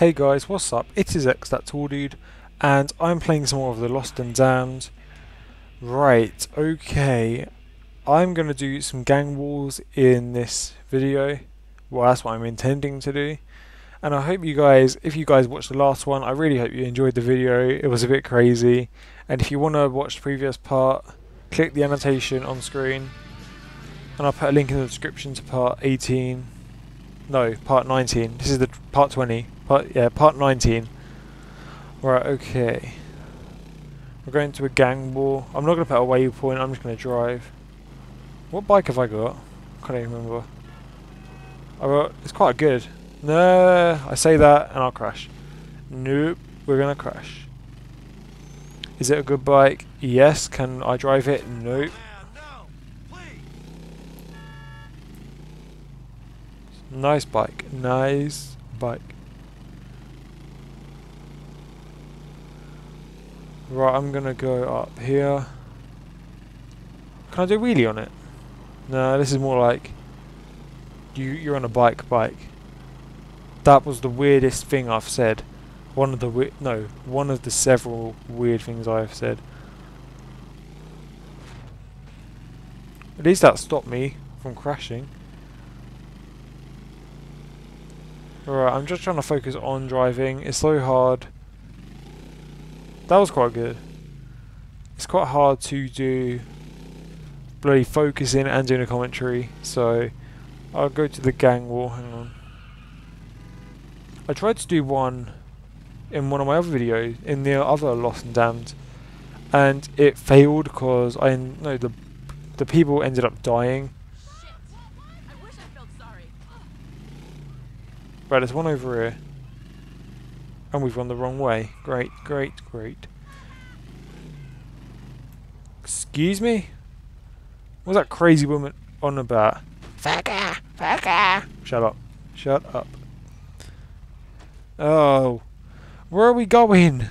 Hey guys, what's up? It is xThatTallDude, and I'm playing some more of the Lost and Damned. Right, okay. I'm gonna do some gang wars in this video. Well, that's what I'm intending to do. And I hope you guys, if you guys watched the last one, I really hope you enjoyed the video. It was a bit crazy. And if you want to watch the previous part, click the annotation on screen. And I'll put a link in the description to part 18. No, part 19. This is the part 20. Part yeah, part 19. Right, okay. We're going to a gang war. I'm not going to put a waypoint. I'm just going to drive. What bike have I got? I can't even remember. I got. It's quite good. No, I say that and I'll crash. Nope, we're gonna crash. Is it a good bike? Yes. Can I drive it? Nope. Nice bike. Nice bike. Right, I'm gonna go up here. Can I do wheelie on it? No, this is more like you you're on a bike bike. That was the weirdest thing I've said. One of the no, one of the several weird things I have said. At least that stopped me from crashing. Alright, I'm just trying to focus on driving. It's so hard. That was quite good. It's quite hard to do bloody focusing and doing a commentary, so I'll go to the gang war, hang on. I tried to do one in one of my other videos, in the other Lost and Damned, and it failed because I know the the people ended up dying. Right, there's one over here. And we've gone the wrong way. Great, great, great. Excuse me? What's that crazy woman on about? Fucker! Fucker! Shut up. Shut up. Oh. Where are we going?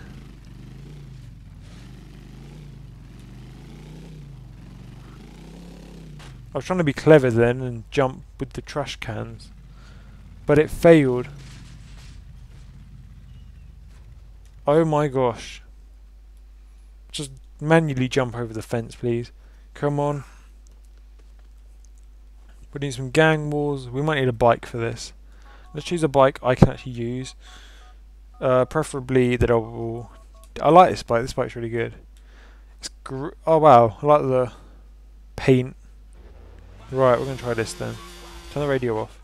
I was trying to be clever then and jump with the trash cans. But it failed. Oh my gosh. Just manually jump over the fence, please. Come on. We need some gang wars. We might need a bike for this. Let's choose a bike I can actually use. Uh, preferably I will... I like this bike. This bike's really good. It's oh wow, I like the paint. Right, we're going to try this then. Turn the radio off.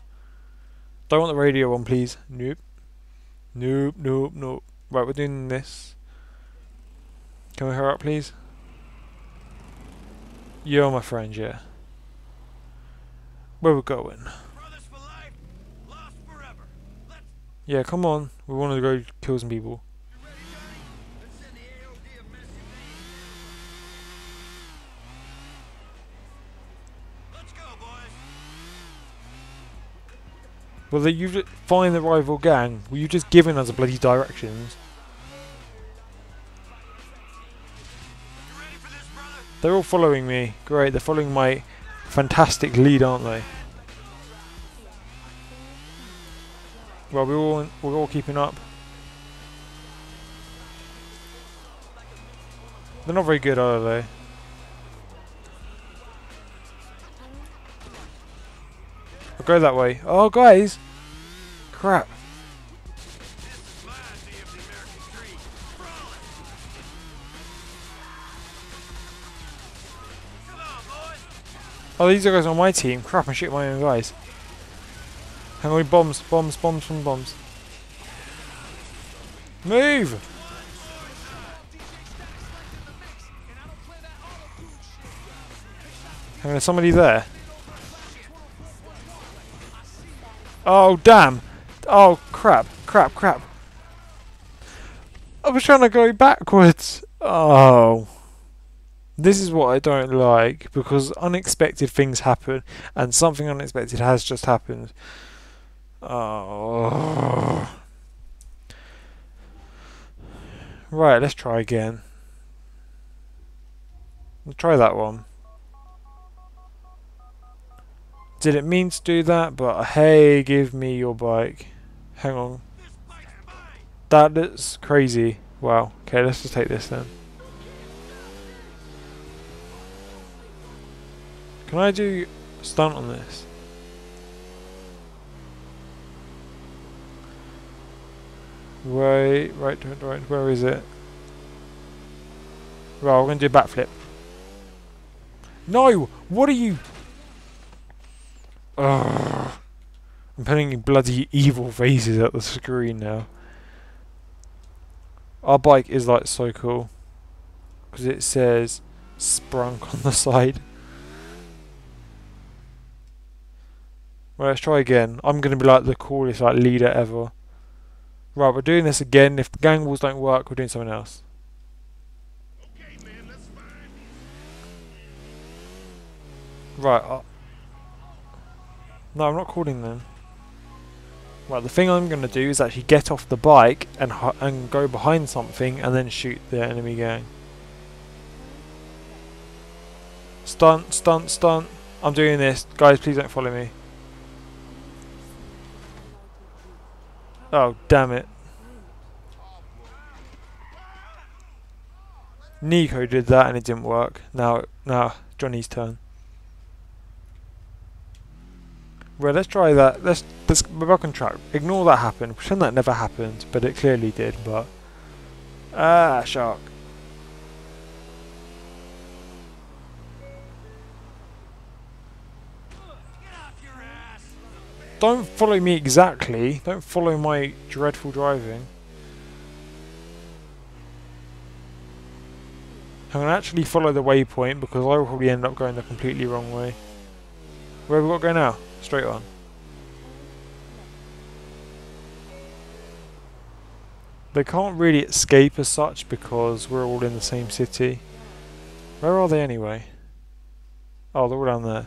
Don't want the radio on, please. Nope. Nope, nope, nope. Right, we're doing this. Can we hurry up, please? You're my friend, yeah. Where we going? Yeah, come on. We want to go kill some people. Well, that you find the rival gang. Were you just giving us a bloody directions? They're all following me. Great, they're following my fantastic lead, aren't they? Well, we're all we're all keeping up. They're not very good, are they? Go that way. Oh, guys! Crap. Oh, these are guys on my team. Crap, I shit my own guys. Hang on, bombs, bombs, bombs from bombs. Move! Hang on, somebody there. Oh, damn. Oh, crap, crap, crap. I was trying to go backwards. Oh. This is what I don't like because unexpected things happen and something unexpected has just happened. Oh. Right, let's try again. Let's try that one. Didn't mean to do that, but hey, give me your bike. Hang on. That looks crazy. Wow. Okay, let's just take this then. Can I do stunt on this? Right, right, right, right, where is it? Right, we're going to do a backflip. No! What are you... Ugh. I'm putting bloody evil faces at the screen now. Our bike is like so cool. Because it says sprunk on the side. Right, let's try again. I'm going to be like the coolest like leader ever. Right, we're doing this again. If the gang wars don't work, we're doing something else. Right. Uh, No, I'm not calling them. Right, the thing I'm going to do is actually get off the bike and and go behind something and then shoot the enemy gang. Stunt, stunt, stunt. I'm doing this. Guys, please don't follow me. Oh, damn it. Nico did that and it didn't work. Now, now, Johnny's turn. Well, let's try that. Let's, let's we're back on track. Ignore that happened. Pretend that never happened, but it clearly did. But ah, shark. Don't follow me exactly. Don't follow my dreadful driving. I'm going to actually follow the waypoint because I will probably end up going the completely wrong way. Where have we got to go now? Straight on. They can't really escape as such because we're all in the same city. Where are they anyway? Oh, they're all down there.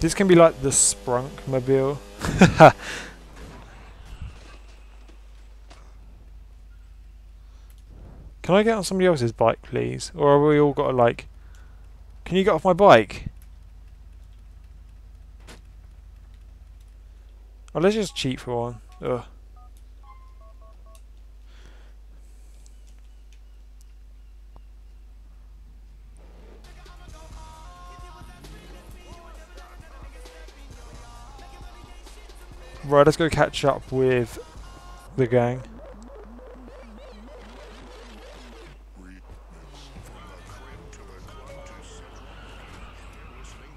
This can be like the Sprunk mobile. can I get on somebody else's bike, please? Or are we all got to like... Can you get off my bike? Oh, let's just cheat for one. Ugh. Right, let's go catch up with the gang.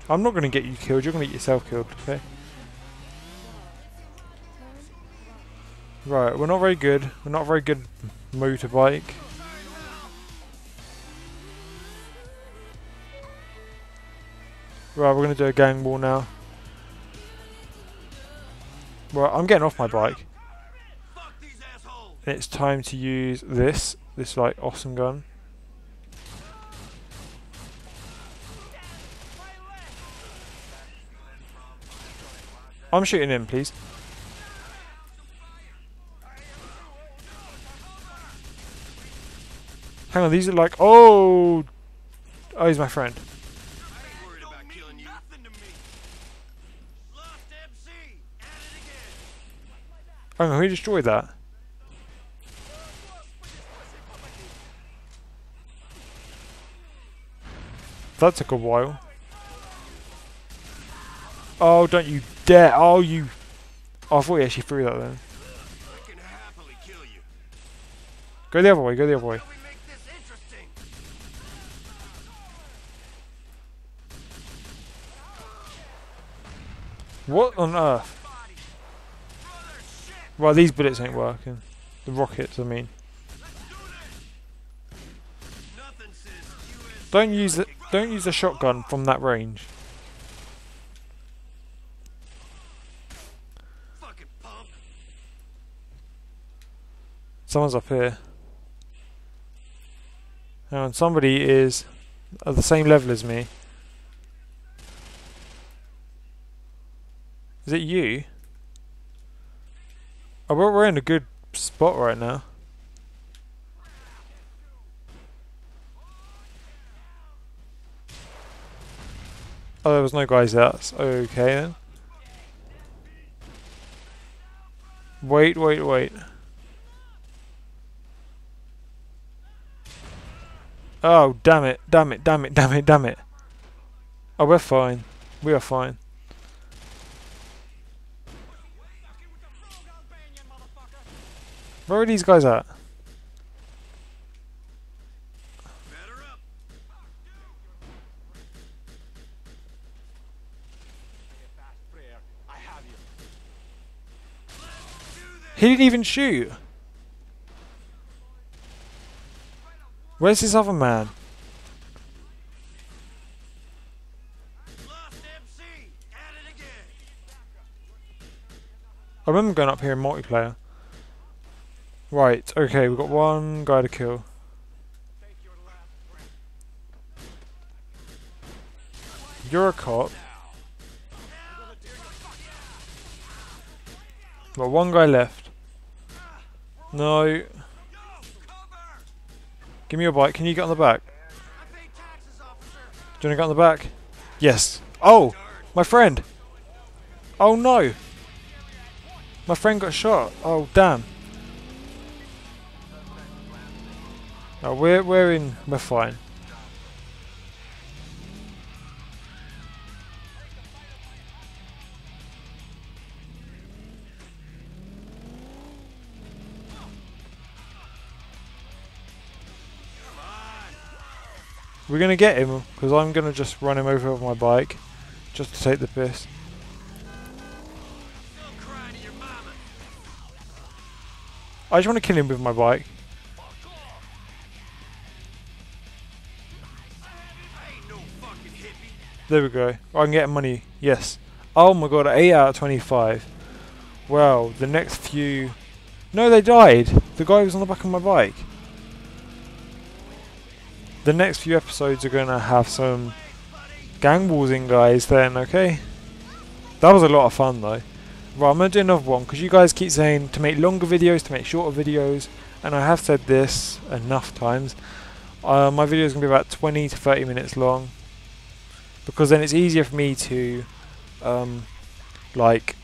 I'm not going to get you killed, you're going to get yourself killed, okay? Right, we're not very good. We're not very good motorbike. Right, we're going to do a gang war now. Well, I'm getting off my bike. it's time to use this, this like awesome gun. I'm shooting him, please. Hang on, these are like, oh, oh, he's my friend. Hang on, who destroyed that? That took a while. Oh, don't you dare! Oh, you... Oh, I thought you actually threw that then. Go the other way, go the other way. What on earth? Well, these bullets ain't working. The rockets, I mean. Don't use it. Don't use a shotgun from that range. Someone's up here. And somebody is at the same level as me. Is it you? Oh, we're, in a good spot right now. Oh, there was no guys there. That's okay then. Wait, wait, wait. Oh, damn it, damn it, damn it, damn it, damn it. Oh, we're fine. We are fine. Where are these guys at? He didn't even shoot. Where's this other man? I remember going up here in multiplayer. Right, okay, we've got one guy to kill. You're a cop. Got one guy left. No. Give me your bike. Can you get on the back? Do you want to get on the back? Yes. Oh! My friend! Oh no! My friend got shot. Oh damn. Oh, we're we're in. We're fine. We're gonna get him because I'm gonna just run him over with my bike, just to take the piss. I just want to kill him with my bike. There we go. I can get money. Yes. Oh my god, 8 out of 25. Well, the next few... No, they died. The guy was on the back of my bike. The next few episodes are going to have some gang wars in, guys, then, okay? That was a lot of fun, though. Right, I'm going to do another one, because you guys keep saying to make longer videos, to make shorter videos, and I have said this enough times. Uh, my video is going to be about 20 to 30 minutes long because then it's easier for me to um, like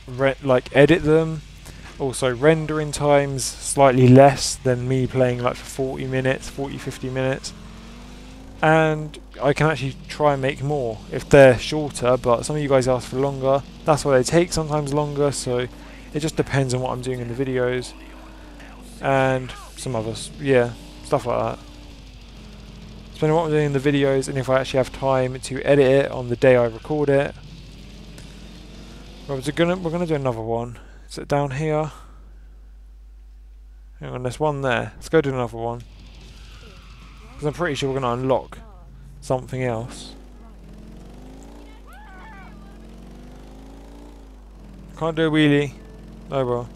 like edit them also rendering times slightly less than me playing like for 40 minutes 40 50 minutes and I can actually try and make more if they're shorter but some of you guys ask for longer that's why they take sometimes longer so it just depends on what I'm doing in the videos and some others yeah stuff like that depending on what I'm doing in the videos and if I actually have time to edit it on the day I record it. we're gonna we're gonna do another one. Is it down here? Hang on, there's one there. Let's go do another one. Because I'm pretty sure we're gonna unlock something else. Can't do a wheelie. No bro.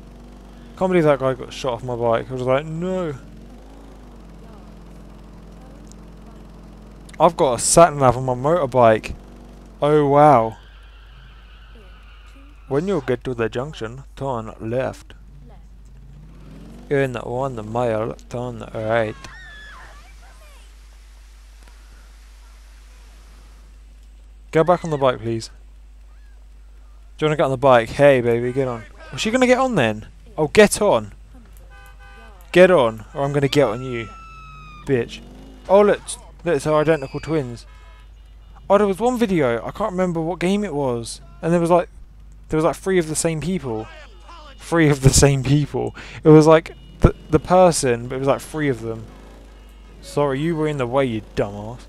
Can't believe that guy got shot off my bike. I was like, no. I've got a sat nav on my motorbike. Oh wow. When you get to the junction, turn left. In one mile, turn right. Go back on the bike, please. Do you want to get on the bike? Hey, baby, get on. Was she going to get on then? Oh, get on. Get on, or I'm going to get on you. Bitch. Oh, look, that are identical twins. Oh, there was one video. I can't remember what game it was, and there was like, there was like three of the same people. Three of the same people. It was like the the person, but it was like three of them. Sorry, you were in the way, you dumbass.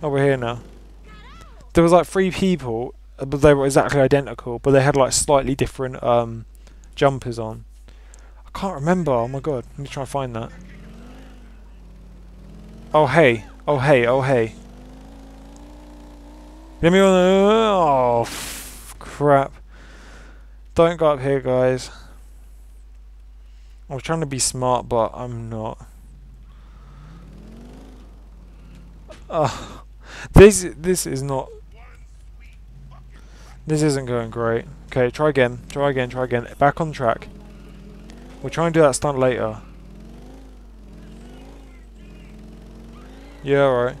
Oh, we're here now. There was like three people, uh, but they were exactly identical, but they had like slightly different um, jumpers on. I can't remember. Oh my god, let me try and find that. Oh hey, Oh hey, oh hey. Let me on. Oh, crap. Don't go up here, guys. I was trying to be smart, but I'm not. Oh, this this is not. This isn't going great. Okay, try again, try again, try again. Back on track. We'll try and do that stunt later. Yeah, alright.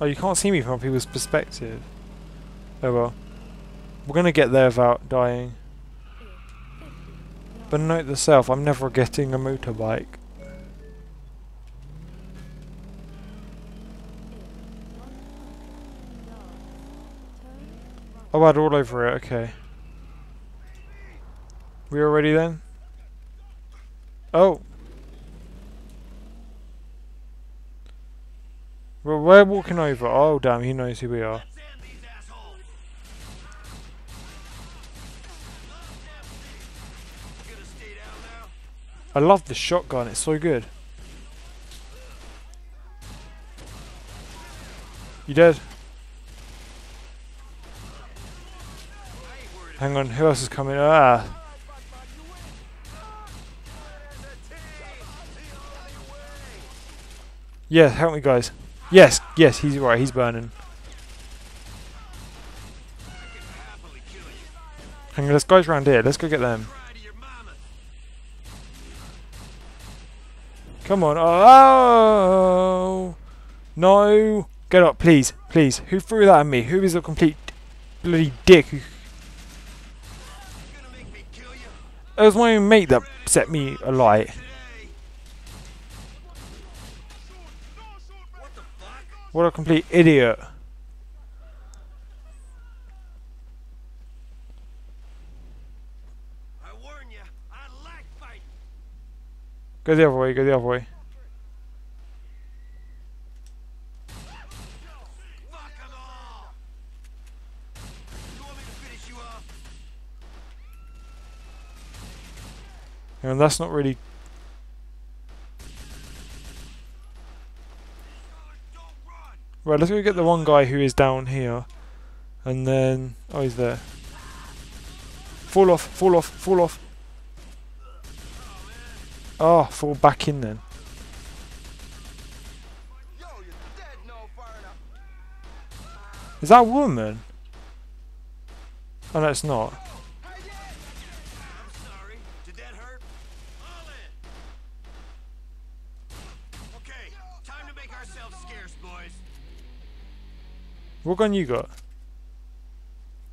Oh, you can't see me from people's perspective. Oh well. We're gonna get there without dying. But note the self, I'm never getting a motorbike. Oh, I'd all over it, okay. We all ready then? Oh! Well, we're walking over. Oh, damn, he knows who we are. I love the shotgun, it's so good. You dead? Hang on, who else is coming? Ah! Yeah, help me guys. Yes, yes, he's right, he's burning. Hang on, there's guys around here, let's go get them. Come on. Oh! No! Get up, please. Please. Who threw that at me? Who is a complete bloody dick. It was my own mate that set me alight. What a complete idiot. Go the other way, go the other way. And that's not really... Right, let's go get the one guy who is down here. And then... Oh, he's there. Fall off, fall off, fall off. Oh, fall back in then. Is that a woman? Oh no, it's not. What gun you got?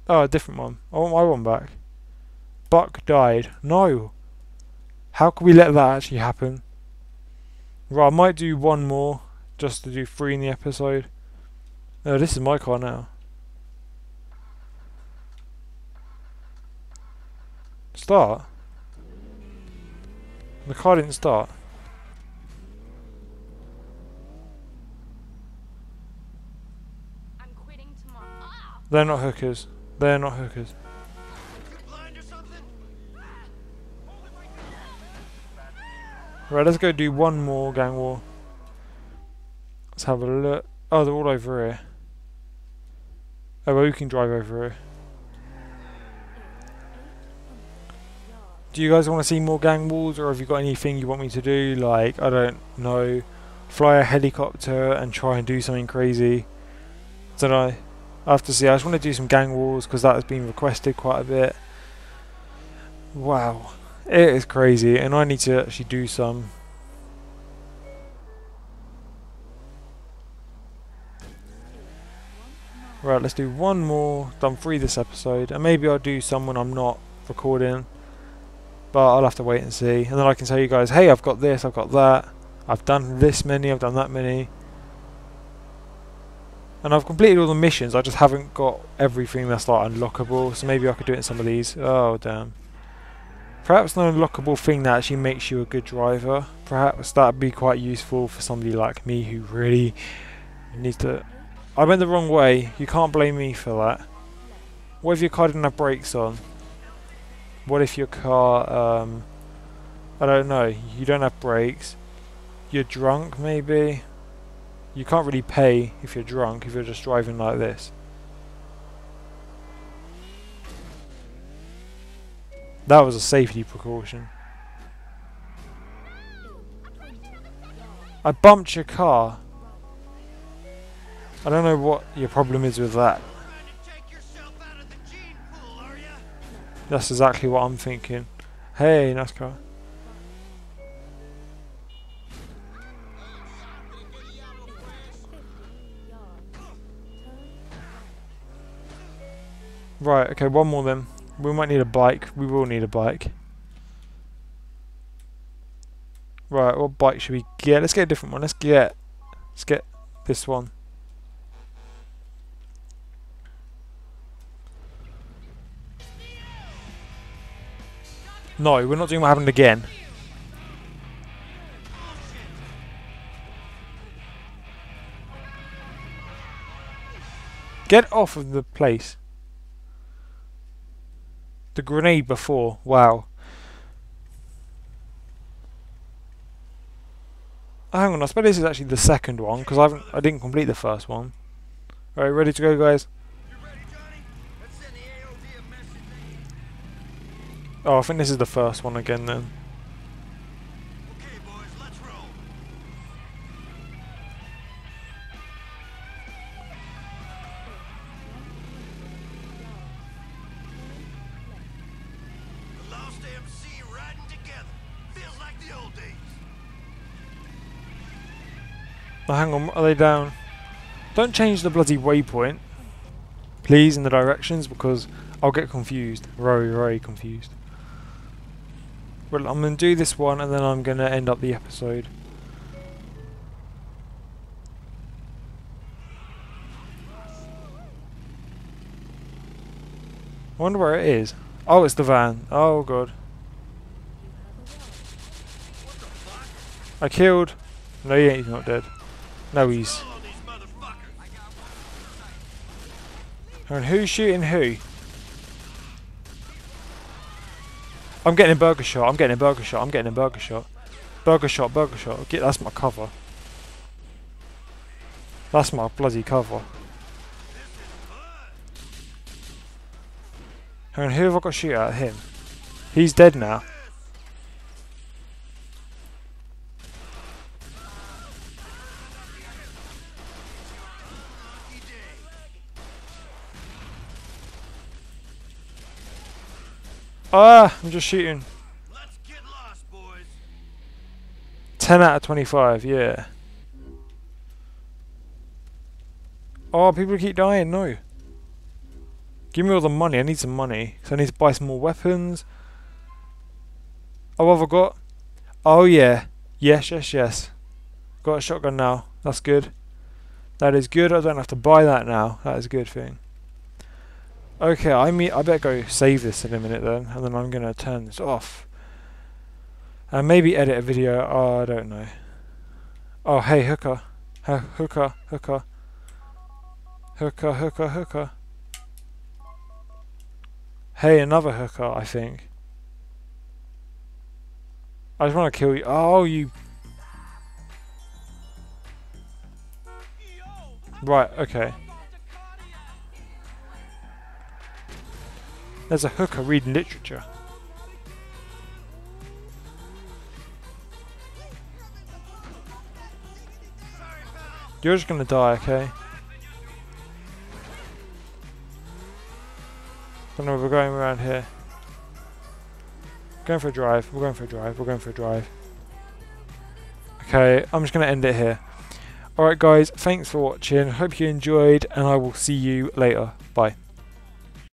Oh, a different one. I want my one back. Buck died. No! How can we let that actually happen? Right, I might do one more, just to do three in the episode. Oh, this is my car now. Start? The car didn't start. They're not hookers. They're not hookers. Right, let's go do one more gang war. Let's have a look. Oh, they're all over here. Oh, well, we can drive over here. Do you guys want to see more gang wars, or have you got anything you want me to do? Like, I don't know, fly a helicopter and try and do something crazy. Don't know. I have to see. I just want to do some gang wars because that has been requested quite a bit. Wow. It is crazy, and I need to actually do some. Right, let's do one more. Done three this episode, and maybe I'll do some when I'm not recording. But I'll have to wait and see, and then I can tell you guys, hey, I've got this, I've got that, I've done this many, I've done that many. And I've completed all the missions, I just haven't got everything that's like unlockable, so maybe I could do it in some of these. Oh, damn. Perhaps an unlockable thing that actually makes you a good driver. Perhaps that'd be quite useful for somebody like me who really needs to... I went the wrong way. You can't blame me for that. What if your car didn't have brakes on? What if your car, um... I don't know. You don't have brakes. You're drunk, maybe? You can't really pay if you're drunk, if you're just driving like this. That was a safety precaution. I bumped your car. I don't know what your problem is with that. That's exactly what I'm thinking. Hey, NASCAR. Right, okay, one more then. We might need a bike. We will need a bike. Right, what bike should we get? Let's get a different one. Let's get let's get this one. No, we're not doing what happened again. Get off of the place. The grenade before. Wow. Hang on, I suppose this is actually the second one because I haven't, I didn't complete the first one. All right, ready to go, guys? Oh, I think this is the first one again then. Hang on, are they down? Don't change the bloody waypoint, please, in the directions, because I'll get confused. Very, very confused. Well, I'm going to do this one, and then I'm going to end up the episode. I wonder where it is. Oh, it's the van. Oh, God. I killed... No, ain't, he's not dead. No, he's... And who's shooting who? I'm getting a burger shot, I'm getting a burger shot, I'm getting a burger shot. Burger shot, burger shot. Get that's my cover. That's my bloody cover. And who have I got to shoot at? Him. He's dead now. Ah, I'm just shooting. Lost, 10 out of 25, yeah. Oh, people keep dying, no. Give me all the money, I need some money. So I need to buy some more weapons. Oh, what have I got? Oh, yeah. Yes, yes, yes. Got a shotgun now. That's good. That is good, I don't have to buy that now. That is a good thing. Okay, I mean, I better go save this in a minute then, and then I'm gonna turn this off. And maybe edit a video, oh, I don't know. Oh, hey, hooker. H hooker, hooker. Hooker, hooker, hooker. Hey, another hooker, I think. I just want to kill you. Oh, you... Right, okay. There's a hooker reading literature. You're just gonna die, okay? Don't know if we're going around here. Going for a drive. We're going for a drive. We're going for a drive. Okay, I'm just to end it here. Alright guys, thanks for watching. Hope you enjoyed and I will see you later. Bye.